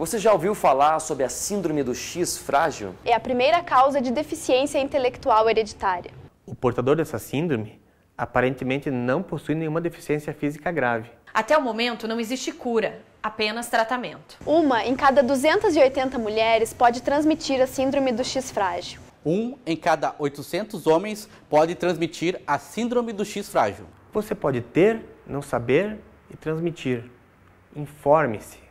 Você já ouviu falar sobre a síndrome do X frágil? É a primeira causa de deficiência intelectual hereditária. O portador dessa síndrome aparentemente não possui nenhuma deficiência física grave. Até o momento não existe cura, apenas tratamento. Uma em cada 280 mulheres pode transmitir a síndrome do X frágil. Um em cada 800 homens pode transmitir a síndrome do X frágil. Você pode ter, não saber e transmitir. Informe-se.